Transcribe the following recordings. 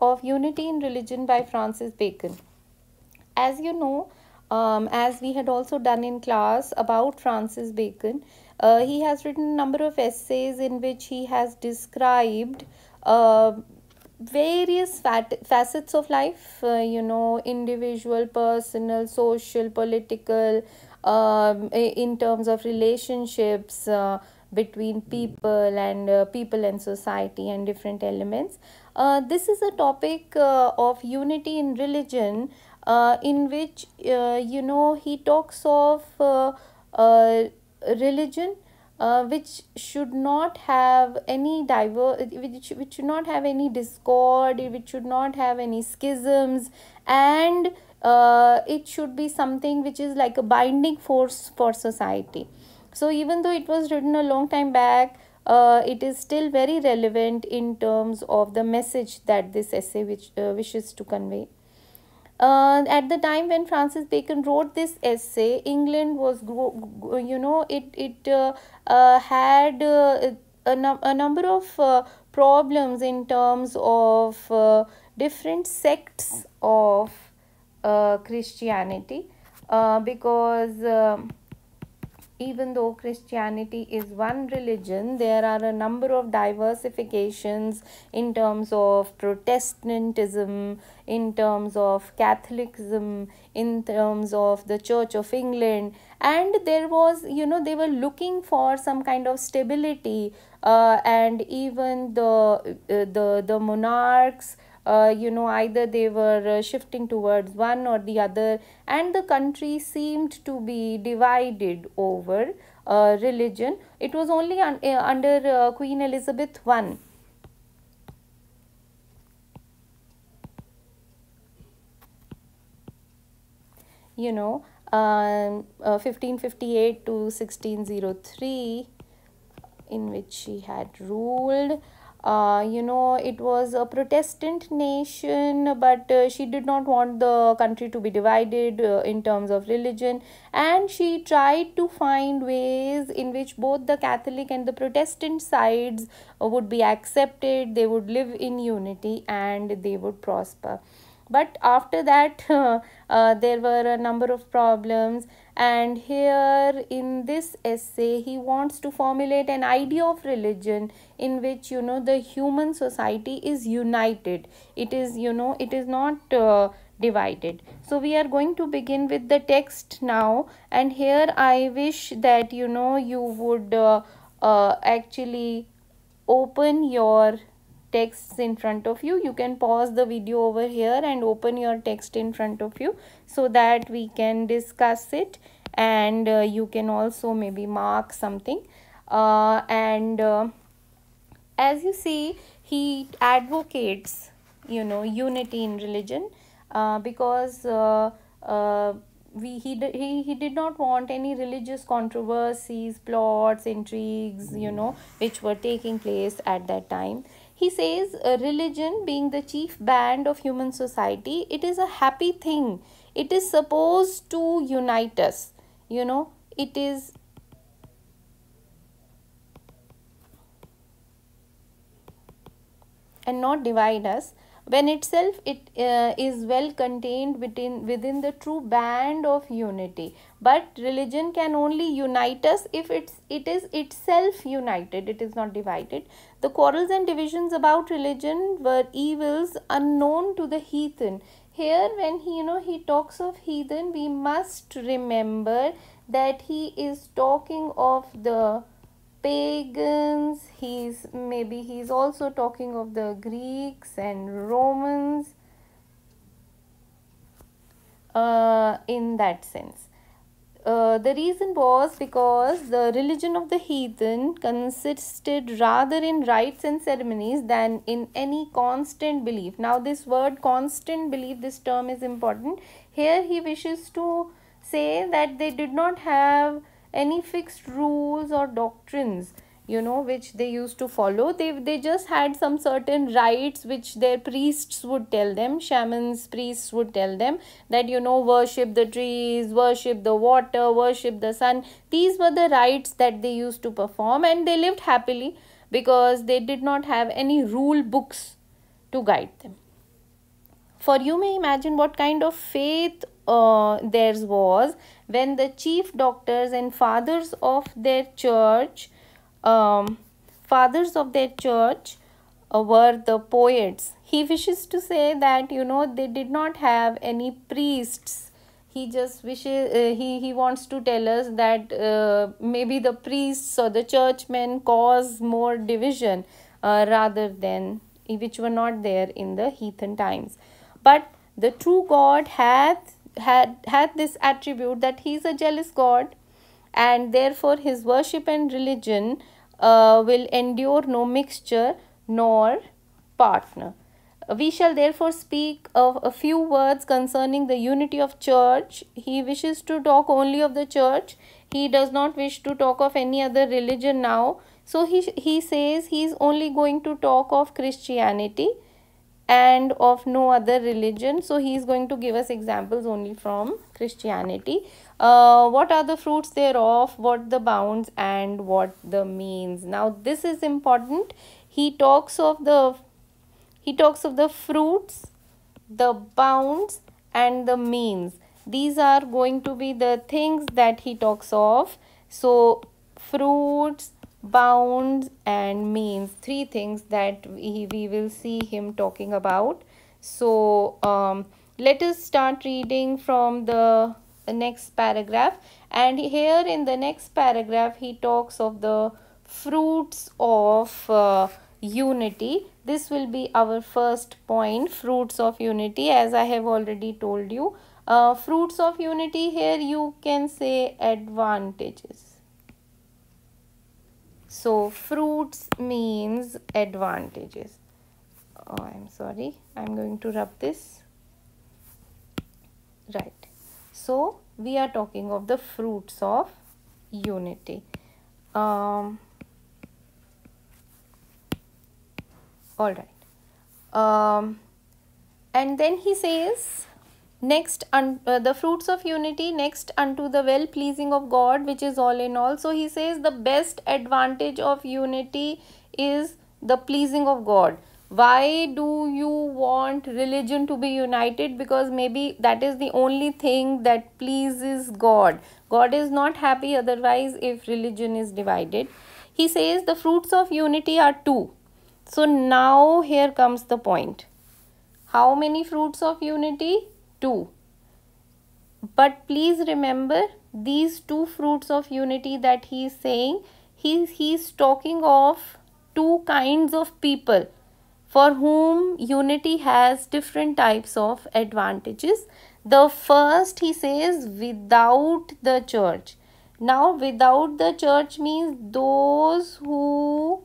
of Unity in Religion by Francis Bacon. As you know, um, as we had also done in class about Francis Bacon, uh, he has written a number of essays in which he has described uh, various facets of life, uh, you know, individual, personal, social, political, um, in terms of relationships uh, between people and uh, people and society and different elements. Uh, this is a topic uh, of unity in religion uh, in which uh, you know he talks of religion uh, which should not have any diver which, which should not have any discord which should not have any schisms and uh, it should be something which is like a binding force for society. So even though it was written a long time back uh, it is still very relevant in terms of the message that this essay which uh, wishes to convey uh, at the time when Francis Bacon wrote this essay, England was, you know, it it uh, uh, had uh, a, num- a number of uh, problems in terms of uh, different sects of Christianity because. Um, even though Christianity is one religion, there are a number of diversifications in terms of Protestantism, in terms of Catholicism, in terms of the Church of England, and there was, you know, they were looking for some kind of stability, uh, and even the uh, the the monarchs uh, you know either they were uh, shifting towards one or the other and the country seemed to be divided over uh, religion. It was only un- uh, under uh, queen elizabeth i you know 1558 um, to 1603 in which she had ruled uh, you know it was a protestant nation but uh, she did not want the country to be divided uh, in terms of religion. And she tried to find ways in which both the catholic and the protestant sides uh, would be accepted they would live in unity and they would prosper. But after that uh, there were a number of problems and here in this essay he wants to formulate an idea of religion in which you know the human society is united. It is you know it is not uh, divided. So we are going to begin with the text now. And here i wish that you know you would uh, uh, actually open your texts in front of you. You can pause the video over here and open your text in front of you so that we can discuss it and uh, you can also maybe mark something. Uh, and uh, as you see he advocates you know unity in religion uh, because uh, uh, we he, he he did not want any religious controversies plots intrigues you know which were taking place at that time he says religion being the chief band of human society, it is a happy thing. It is supposed to unite us. You know, it is and not divide us when itself it uh, is well contained within within the true band of unity but religion can only unite us if it's it is itself united it is not divided the quarrels and divisions about religion were evils unknown to the heathen. Here when he you know he talks of heathen we must remember that he is talking of the pagans. He's maybe he's also talking of the greeks and romans uh, in that sense uh, the reason was because the religion of the heathen consisted rather in rites and ceremonies than in any constant belief. Now, this word constant belief, this term is important. Here, he wishes to say that they did not have any fixed rules or doctrines you know which they used to follow. They they just had some certain rites which their priests would tell them shamans priests would tell them that you know worship the trees worship the water worship the sun. These were the rites that they used to perform and they lived happily because they did not have any rule books to guide them. For you may imagine what kind of faith uh, theirs was when the chief doctors and fathers of their church, um, fathers of their church, uh, were the poets. He wishes to say that you know they did not have any priests he just wishes uh, he he wants to tell us that uh, maybe the priests or the churchmen cause more division uh, rather than which were not there in the heathen times but the true god hath had had this attribute that he is a jealous god and therefore his worship and religion uh, will endure no mixture nor partner we shall therefore speak of a few words concerning the unity of church. He wishes to talk only of the church. He does not wish to talk of any other religion now. So he, he says he is only going to talk of Christianity and of no other religion. So he is going to give us examples only from Christianity. Uh, what are the fruits thereof, what the bounds and what the means. Now this is important. He talks of the he talks of the fruits, the bounds and the means. These are going to be the things that he talks of. So, fruits, bounds and means. Three things that we, we will see him talking about. So, um, let us start reading from the, the next paragraph. And here in the next paragraph, he talks of the fruits of uh, unity this will be our first point fruits of unity as i have already told you uh, fruits of unity here you can say advantages so fruits means advantages. Oh i'm sorry. I'm going to rub this. Right. So we are talking of the fruits of unity. Um, all right. Um, and then he says next un, uh, the fruits of unity next unto the well pleasing of god which is all in all. So he says the best advantage of unity is the pleasing of god. Why do you want religion to be united? Because maybe that is the only thing that pleases god. God is not happy otherwise if religion is divided. He says the fruits of unity are two. So now here comes the point. How many fruits of unity? Two. But please remember these two fruits of unity that he is saying, he, he is talking of two kinds of people for whom unity has different types of advantages. The first he says without the church. Now without the church means those who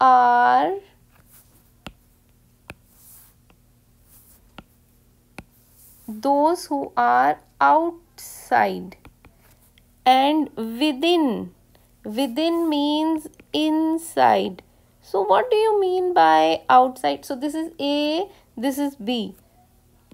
are those who are outside and within. Within means inside. So what do you mean by outside? So this is a this is b.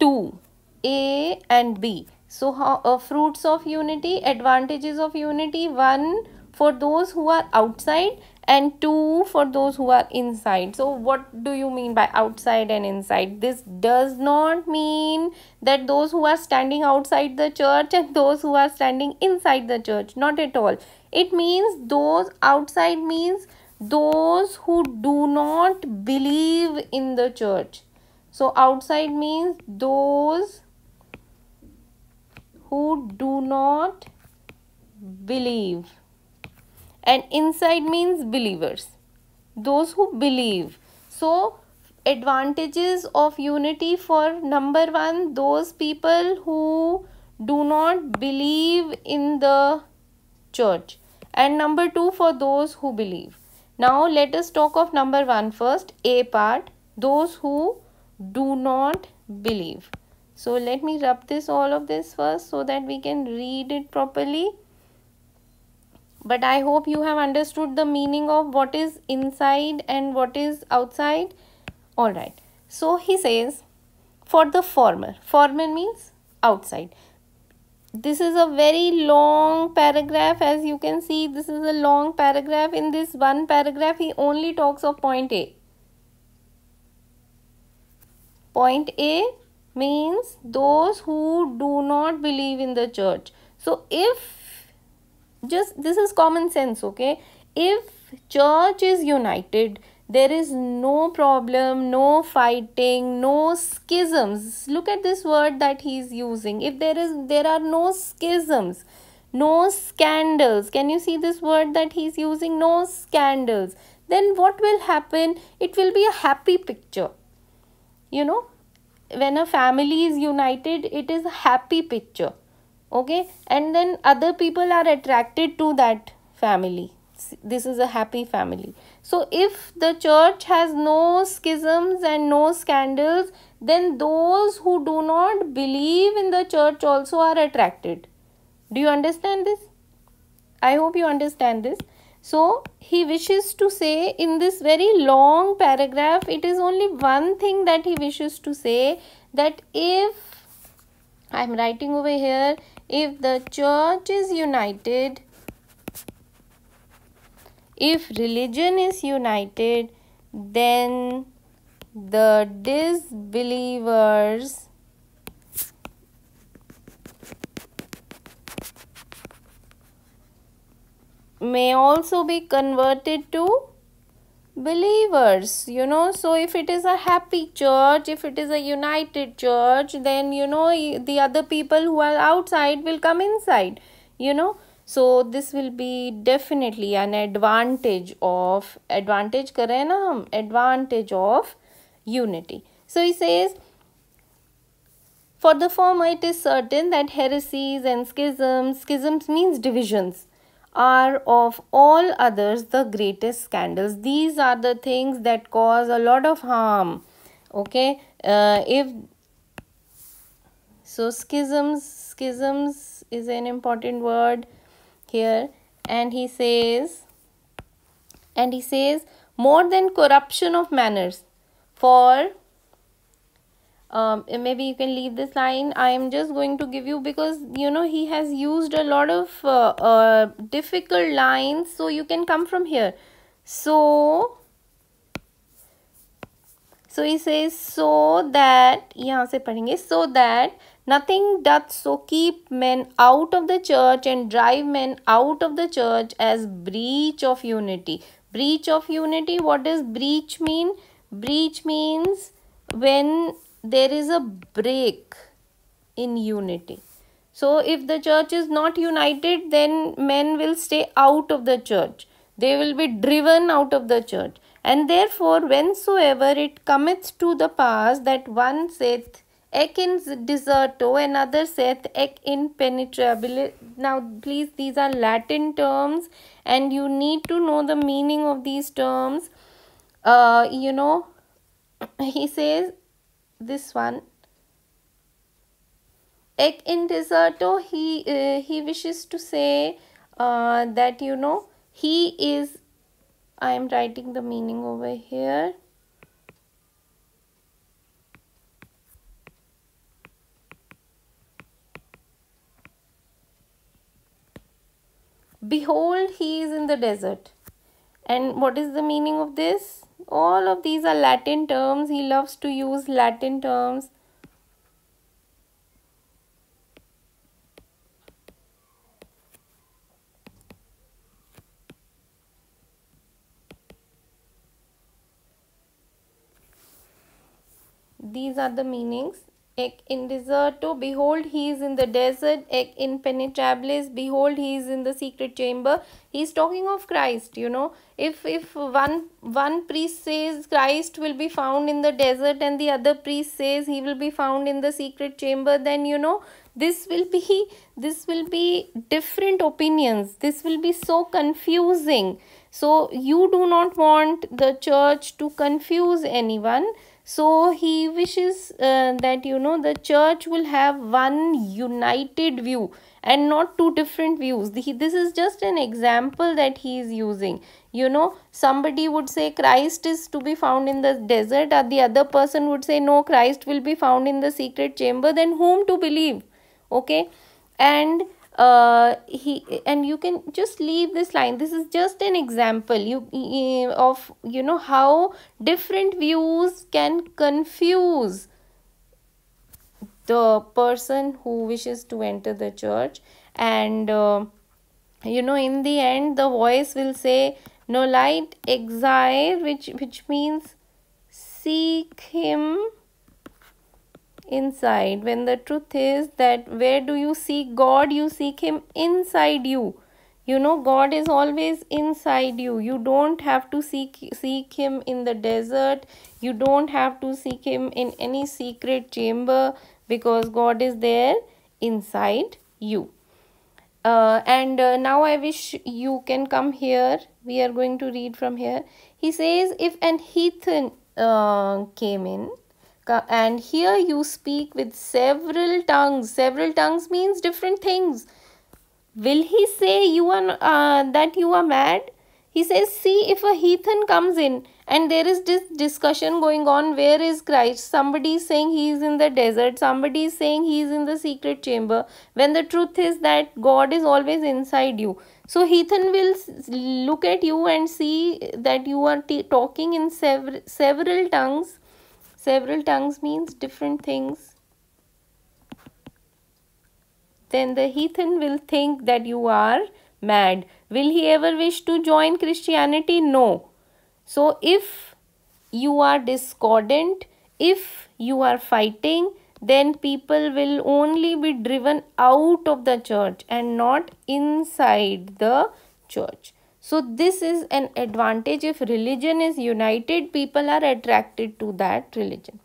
Two a and b. So how uh, fruits of unity advantages of unity one for those who are outside and two for those who are inside. So what do you mean by outside and inside? This does not mean that those who are standing outside the church and those who are standing inside the church. Not at all. It means those outside means those who do not believe in the church. So outside means those who do not believe and inside means believers. Those who believe. So advantages of unity for number 1 those people who do not believe in the church. And number 2 for those who believe. Now let us talk of number one first a part those who do not believe. So let me rub this all of this first so that we can read it properly but i hope you have understood the meaning of what is inside and what is outside. All right. So he says for the former. Former means outside. This is a very long paragraph. As you can see this is a long paragraph. In this one paragraph he only talks of point a. Point a means those who do not believe in the church. So if just this is common sense okay? If church is united there is no problem no fighting no schisms. Look at this word that he is using. If there is there are no schisms no scandals. Can you see this word that he is using? No scandals. Then what will happen? It will be a happy picture. You know when a family is united it is a happy picture okay? And then other people are attracted to that family. This is a happy family. So if the church has no schisms and no scandals then those who do not believe in the church also are attracted. Do you understand this? I hope you understand this. So he wishes to say in this very long paragraph it is only one thing that he wishes to say that if i am writing over here if the church is united if religion is united then the disbelievers may also be converted to believers you know. So if it is a happy church if it is a united church then you know the other people who are outside will come inside you know. So this will be definitely an advantage of advantage kare na hum advantage of unity. So he says for the former it is certain that heresies and schisms schisms means divisions are of all others the greatest scandals. These are the things that cause a lot of harm okay? Uh, if so schisms schisms is an important word here. And he says and he says more than corruption of manners for um, maybe you can leave this line. I am just going to give you because you know he has used a lot of uh, uh, difficult lines so you can come from here. So so he says so that yahan se padhenge so that nothing doth so keep men out of the church and drive men out of the church as breach of unity. Breach of unity what does breach mean? Breach means when there is a break in unity. So, if the church is not united, then men will stay out of the church. They will be driven out of the church. And therefore, whensoever it cometh to the pass that one saith, ec in deserto, another saith, ec in penetrabile. Now, please, these are Latin terms, and you need to know the meaning of these terms. Uh, you know, he says, this one. Ec in deserto he uh, he wishes to say uh, that you know he is I am writing the meaning over here. Behold he is in the desert. And what is the meaning of this all of these are Latin terms. He loves to use Latin terms. These are the meanings ec in deserto behold he is in the desert. Ec in penetrabilis behold he is in the secret chamber. He is talking of christ you know. If if one one priest says christ will be found in the desert and the other priest says he will be found in the secret chamber then you know this will be this will be different opinions. This will be so confusing. So you do not want the church to confuse anyone so he wishes uh, that you know the church will have one united view and not two different views. This is just an example that he is using. You know somebody would say christ is to be found in the desert or the other person would say no christ will be found in the secret chamber. Then whom to believe? Okay? And uh, he and you can just leave this line. This is just an example you of you know how different views can confuse the person who wishes to enter the church. And uh, you know in the end the voice will say no light exile which which means seek him inside. When the truth is that where do you seek god you seek him inside you. You know god is always inside you. You don't have to seek seek him in the desert. You don't have to seek him in any secret chamber because god is there inside you. Uh, and uh, now i wish you can come here. We are going to read from here. He says if an heathen uh, came in and here you speak with several tongues. Several tongues means different things. Will he say you are uh, that you are mad? He says see if a heathen comes in and there is this discussion going on where is christ? Somebody is saying he is in the desert. Somebody is saying he is in the secret chamber. When the truth is that god is always inside you. So heathen will look at you and see that you are talking in several several tongues Several tongues means different things. Then the heathen will think that you are mad. Will he ever wish to join Christianity? No. So if you are discordant, if you are fighting, then people will only be driven out of the church and not inside the church. So this is an advantage if religion is united, people are attracted to that religion.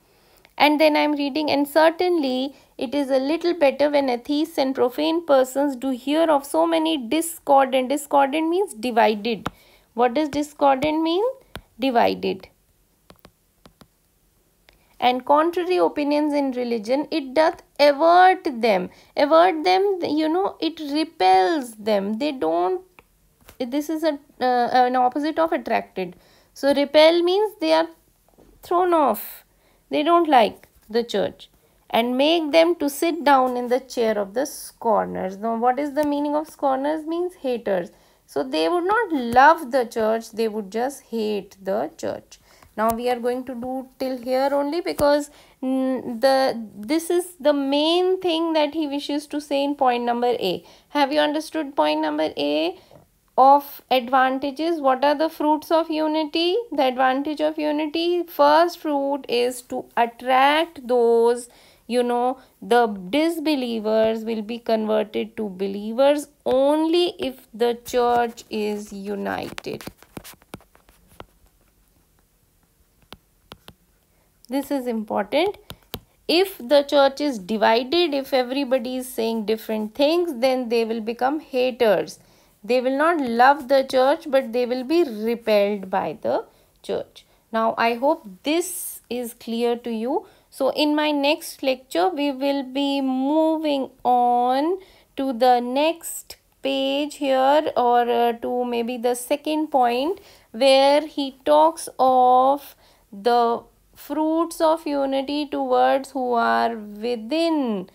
And then I'm reading, and certainly it is a little better when atheists and profane persons do hear of so many discordant. Discordant means divided. What does discordant mean? Divided. And contrary opinions in religion, it doth avert them. Avert them, you know, it repels them. They don't this is a uh, an opposite of attracted. So repel means they are thrown off. They don't like the church. And make them to sit down in the chair of the scorners. Now what is the meaning of scorners? Means haters. So they would not love the church. They would just hate the church. Now we are going to do till here only because the this is the main thing that he wishes to say in point number a. Have you understood point number a of advantages what are the fruits of unity? The advantage of unity first fruit is to attract those you know the disbelievers will be converted to believers only if the church is united. This is important. If the church is divided if everybody is saying different things then they will become haters they will not love the church but they will be repelled by the church. Now I hope this is clear to you. So in my next lecture we will be moving on to the next page here or uh, to maybe the second point where he talks of the fruits of unity towards who are within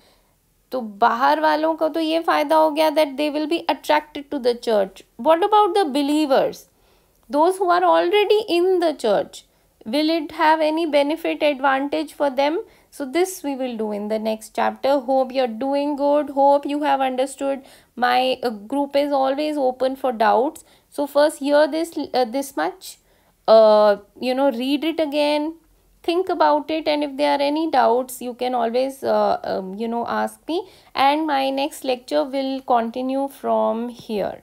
तो बाहर वालों को तो ये फ़ायदा हो गया that they will be attracted to the church what about the believers those who are already in the church will it have any benefit advantage for them so this we will do in the next chapter hope you are doing good hope you have understood my group is always open for doubts so first year this this much you know read it again think about it and if there are any doubts you can always uh, um, you know ask me. And my next lecture will continue from here